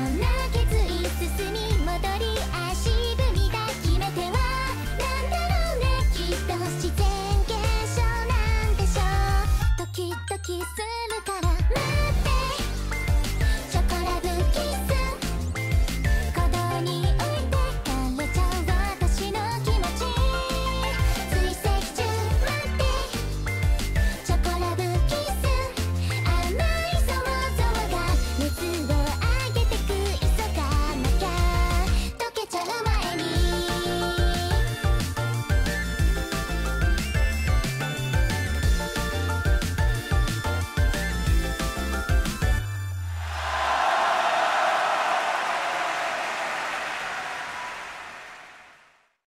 Now